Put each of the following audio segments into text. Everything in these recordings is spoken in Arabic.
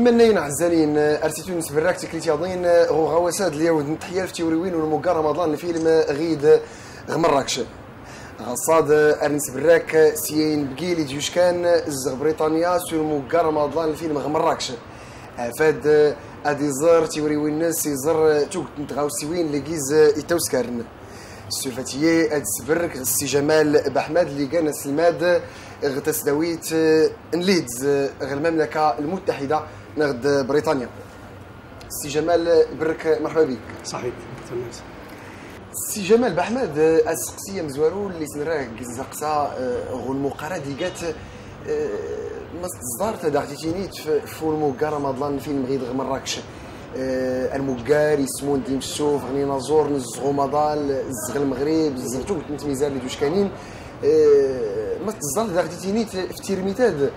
إما النين عزالين أرسيتون نسبراك تكليتي عضين غو غواساد اليود نتحيال في تيوريوين ونموكا رمضان الفيلم غيد غمراكش. غصاد أرنس براك سيين بقيلي ديوشكان الزغ بريطانيا سور موكا رمضان الفيلم غمراكش. فاد ادي زر تيوريوين الناس يزر نتغاو سيوين لقيز يتوسكارن السلفتية اد سبرك السي جمال بحمد اللي كان سلماد غتس داويت انليدز غير المملكة المتحدة. نغد بريطانيا. السي جمال برك مرحبا بك. صحيح السي جمال بحمد السقسية مزوارو اللي سنراه زقسا غو المقارنة ديقات ما صدارت داغتينيت في الموكا رمضان فيلم غيد مراكش. الموكار يسمون ديم السوف غني نازور نزغو مضال الزغ المغرب زغتو نتميزار اللي دوش كاينين ما تصدر داغتينيت في تيرميتاد.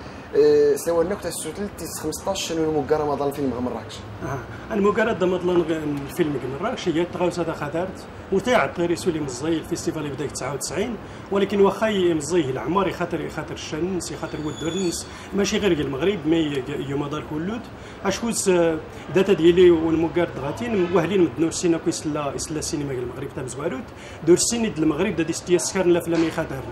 سوا انك تسوتل تيس 15 شنو الموكا رمضان فيلم مراكش. آه الموكا رمضان الفيلم مراكش. هي تغاوس هذا خدرت وتاع الطيري سولي مزي الفيستيفال يبدا 99 ولكن واخا مزيه العمار يخاطر يخاطر الشنس يخاطر ودرنس ماشي غير المغرب مي يوم دار كلوت اشوز داتا ديالي والموكار دغاتين. وأهلين مدنو السينما كويس لا السينما المغرب تاع مزواروت دور السيني المغرب دا دي سكر لا فلامي خاطر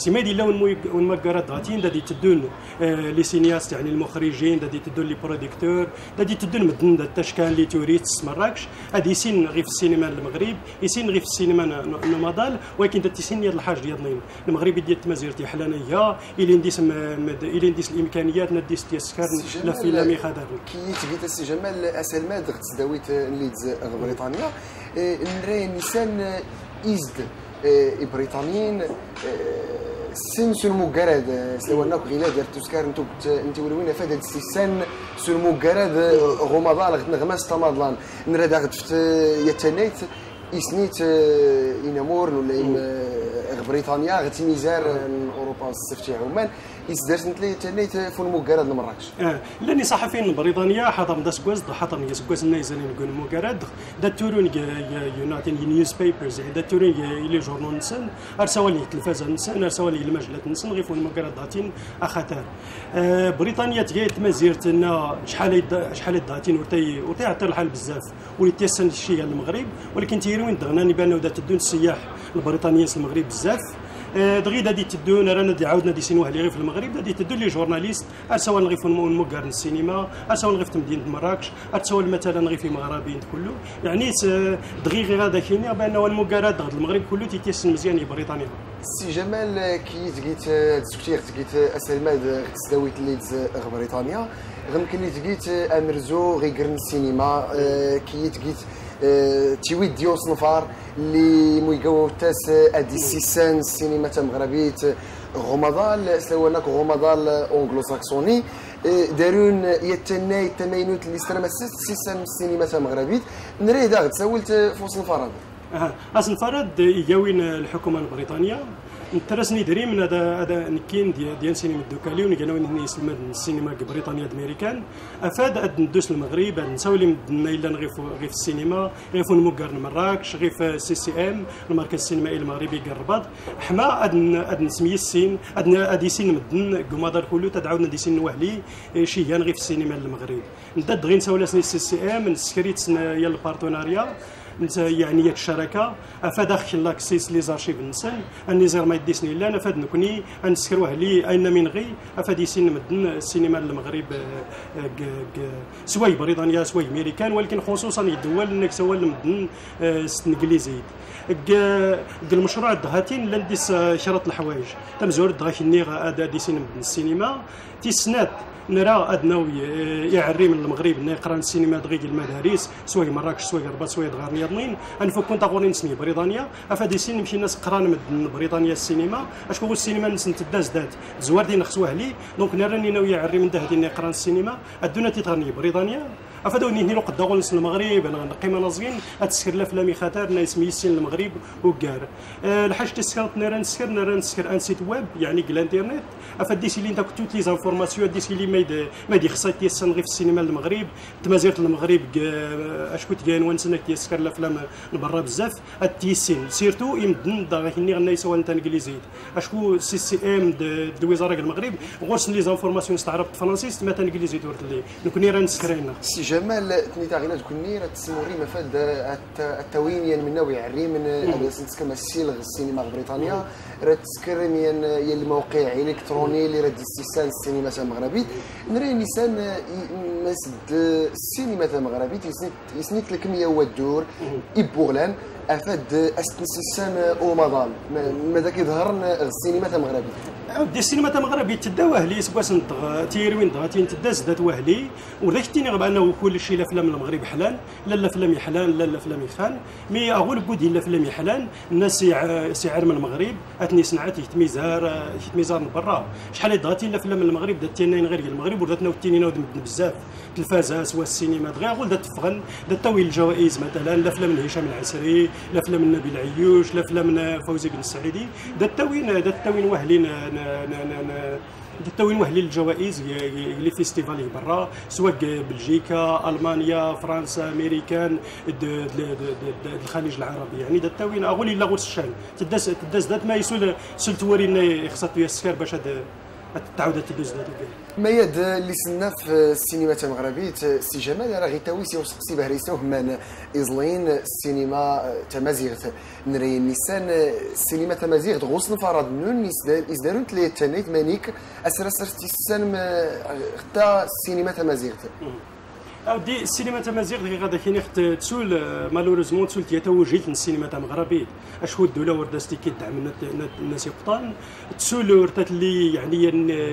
سيما دي لون ونمقرات غاتين دادي تدون آه، لي سينياست يعني المخرجين دادي تدون لي بروديكتور دادي تدون مدن دا تشكان لي توريست مراكش هادي سين غير في السينما المغرب يسين غير في السينما نومادال ولكن داتي سين ديال الحاج ديال المغرب ديال التمازيرتي حلانيه إلى نديس إلى نديس الإمكانيات نديس السكر لا في لا خدر كي تجي السي جمال اسلماد تداويت ليدز بريطانيا آه، نرى نيسان ايزد آه، بريطانيين سن سو المقرد سوا ناك غينا دار تسكار انتو انت ولوين فاد السيسان سو المقرد غومضان غد نغماس تماضلان نرى داغ فت يتنيت إسنيت ينامور ولا بريطانيا غتي ميزار أوروبا السفتي عمان. يسدرت نتلي تنيت فون مقرد مراكش آه لأني صحفيين بريطانيا حضر دا سكواز حضر سكواز النايزين نقول مقرد دا تورون يونايتد نيوز بيبرز دا تورون لي جورنال نسن ارسوا لي التلفازه نسن ارسوا لي المجلات نسن غير فون مقرد داتين اخاتر آه بريطانيا تجيت مازيرتنا شحال شحال داتين ورتي ورتي عطي الحال بزاف. ولي تيسن شي المغرب ولكن تيروين دغنا بانه دا تدون السياح البريطانيين المغرب بزاف. آه، دغي دادي تدون رانا دي عاودنا دي سينوه اللي غير في المغرب دادي تدون لي جورناليست سواء غير في المقارن السينما سواء غير في مدينه مراكش سواء مثلا غير في مغربين كله يعني دغي غير هذا كيني بانه المقارات دغ المغرب كله تيتيسن مزيان بريطانيا. سي جمال كي تقيت تسكتير تقيت اسلماد تسداويت ليدز بريطانيا. غمكن اللي تقيت أمرزو غير السينما آه، كي تقيت تيويد ديو صنفار اللي ميقاو تاس ادي سيسان السينما تاع مغربيت غومضال سواناك غومضال اونغلو ساكسوني دارون يتناي التماينوت اللي استلم سيسان السينما تاع مغربيت نري داغ تسولت اصل الفرد يجاوين الحكومة البريطانية. انترسني دري من هذا هذا نكين ديال ديال سينما الدوكالي ونقالوا إني سلمان السينما بريطانيا امريكان أفاد أد ندوس المغرب أد نساولي مدنا إلا غير في السينما غير في المقرن مراكش غير في سي سي إم المركز السينمائي المغربي قرباط حما أد أد نسمي السين أد اد سين مدن قمادر كلو تدعونا دي سين وهلي شيان غير في السينما المغرب ندد غير نساولا سي سي إم نسكريت يا البارتناريا يعني ياك الشراكة أفاد أخي لاكسيس لي زارشيف نسن أني زير ما يديسني لا أفاد نكوني انسكروه لي أين من غي أفاد يسين مدن السينما المغرب سواي بريطانيا سواي أمريكان ولكن خصوصا يدول انك سوا مدن انجليزي المشروع الدهاتين لنديس شرط الحوايج. تمزور دغاك النيغ ادا ديسين مدن السينما تيسنات نرى ادناو يعري من المغرب يقرأ السينما دغيك المدارس سواء مراكش سواء رباط سواء دغار نيضنين انفو كنت اغوري نسمي بريطانيا. افادي سين نمشي الناس قران من بريطانيا السينما. أشكو السينما نسن تداز دات. زوار دي نخصوه لي. دونك نراني ناوي يعري من ده دي نقرا السينما. الدونا تيتغني بريطانيا. افادوني هني لو قد غولس المغرب أنا نقيم نازين اتسكر الافلام خاطر ناس ميسين المغرب وكار. أه الحاجة تسكر نرا نسكر نرا نسكر أن سيت ويب يعني الانترنت افاديسي لي أنت كنت لي زانفورماسيون ديسي لي ما ما دي خصك تيسن غير في السينما المغرب. تمازيرت المغرب أشكو تكاين وانسنك تيسكر الافلام برا بزاف. التيسين سيرتو يمدن دا هني غنى يسوى انت انجليزي أشكو سي سي إم دو وزارة المغرب. غوص لي زانفورماسيون استعربت فرنسيس ما انجليزي دورت لي. نكوني راه نسكرينا جمال تني تاع غينا تكوني راه تسموري ما فاد التوين من نوع عري من أساس كما السيلغ السينما بريطانيا راه تسكر يا الموقع الكتروني اللي راه ديستيسان السينما المغربي. نري نيسان مسد السينما المغربي يسنيت لك مية ودور يبوغلان أفاد أستنسسان اومضان ماذا كيظهر السينما المغربي؟ دي السينما المغربي تدا وهلي سكواس تيروين دغا تدا زدات وهلي. وذاك التيني غبا انه كل شيء الافلام المغرب حلال لا الافلام يحلال لا الافلام يخان. مي أقول بودي الافلام يحلال الناس سعر من المغرب. اتني صنعت يتميزار يتميزار من برا. شحال دغاتي الافلام المغرب دات تينين غير المغرب وداتنا وتينين بزاف. التلفازه سوا السينما دغيا غول دات تفغن. دات تاويل الجوائز مثلا الافلام من هشام العسري الافلام من نبيل عيوش الافلام من فوزي بن السعيدي. دات تاوين دات تاوين واهلين التوين وهلي الجوائز لي فيستيفال برا سواء بلجيكا ألمانيا فرنسا أمريكان الخليج العربي. يعني دا التوين أقول لا غوص الشان. تداز تداز ذات ما يسول سلتورين يخصت يسكر باش تعاود تدوز ما يد اللي سنا في السينما المغربيه سي جمال راه غيتاوي سي وسقسي بهريسه هما ايزلين السينما تمازيغ نري النسان السينما تمازيغ غوصن فرض نون إزدارون تلي تنيت مانيك اسرسر تيسان حتى السينما تمازيغ دي السينما تمازيغ اللي غادا كاين تسول مالوريزمون تسول تيا توجهت السينما المغربيه أشهو الدولة وردا ستي كيدعم الناس يقطان تسول ورتات اللي يعني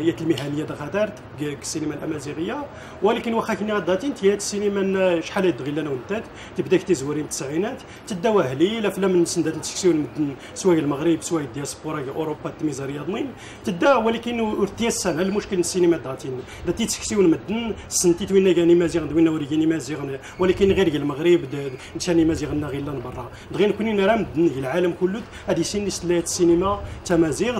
يا المهنية دا غادار السينما الأمازيغية. ولكن واخا كاين غاداتين تيا السينما شحال دغي لنا ونتات تبدا كتي زوارين التسعينات. تدا واهلي الافلام نسندات نتسكسيون سواء المغرب سواء الدياسبورا أوروبا تميزا رياضمين تدا ولكن ورتيسان المشكل السينما داتين داتي تسكسيون مدن سنتي وين كاني مازيغ دوينا وريكيني مازيغ ولكن غير المغرب نشاني مازيغ غير لأن برا. دغيا كوني نرام العالم كله. هذه سيني سلات السينما تمازيغ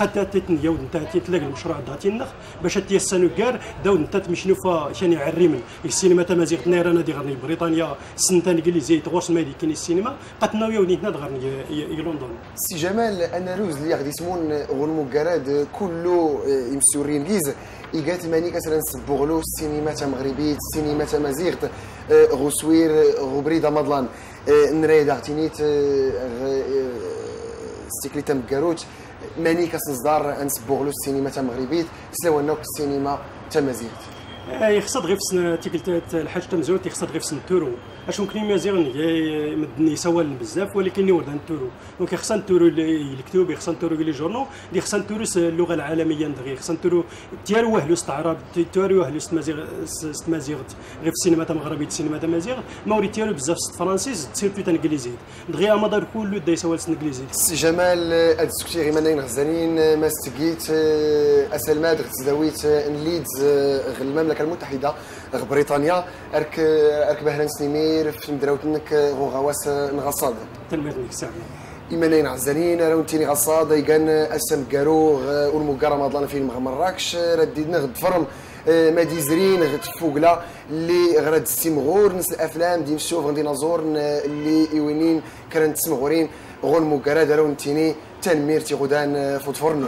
قد تتن يود نتا تلاقي المشروع داتي النخ. باش تيسانو كار داود نتا مشنوفا شاني عريمن. السينما تمازيغ نيرا نادي غرني. بريطانيا سنتان انجليزي تغوص مادي كاين السينما. قد يودي نتا غرني لندن. سي جمال أنا روز اللي غادي يسمون غنمو كاراد كله يمسورين كيز إيجات ماني كسرن سبوغلو السينما مغربية السينما مازيغت غسوير غبريدة مضلان. نريد اعتنيت ستيكليتا مكاروت ماني كسنصدار انسبوغلو السينما مغربية سلاونا السينما تمازيغت يخصد غير في تيكلت الحاج تمزوت يخصد غير في سن تورو. اش ممكن مازيغ مدني يسوال بزاف ولكن يورد تورو. دونك خصنا تورو الكتب خصنا تورو لي جورنو دي خصنا تورو اللغة العالمية دغيا. خصنا تورو تيارو واهلو استعراب تيارو واهلو استمازيغ استمازيغ غير في السينما المغربية السينما مازيغ. موري تيارو بزاف فرانسيز تصير في انجليزي دغيا مدار كله دا يسوال انجليزي جمال السكتي غير منين غزالين ما استقيت اسلمات غتزاويت نليدز غير المملكة المتحدة بريطانيا ارك أرك بهران سنيمير في مدراوتنك غو غواس نغصاد. تلميذ نكسع إيمانين عزالين راه تيني غصاد يقان أسم كارو والمقارا مضلنا في مراكش رديدنا غد فرم. مادي زرين غد فوقلا اللي غراد السيمغور نس الأفلام دي نشوف غندي نزور اللي إيوينين كانت تسمغورين غون مقارا دارو تيني تنمير تي غدان فوت فرنو.